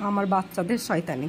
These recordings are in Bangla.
আমার বাচ্চাদের শয়তানি।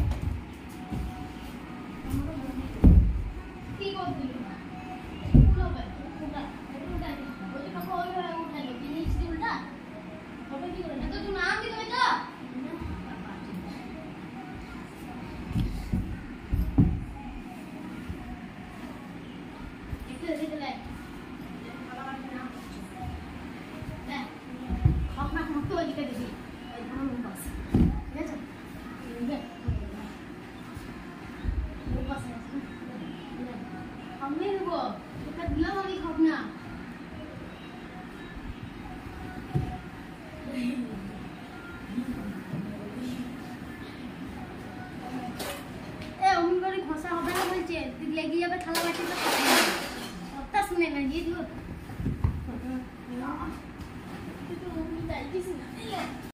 আমি করে ঘষা হবে না বলছে। তুই লেগে যাবে থালা বাটিতে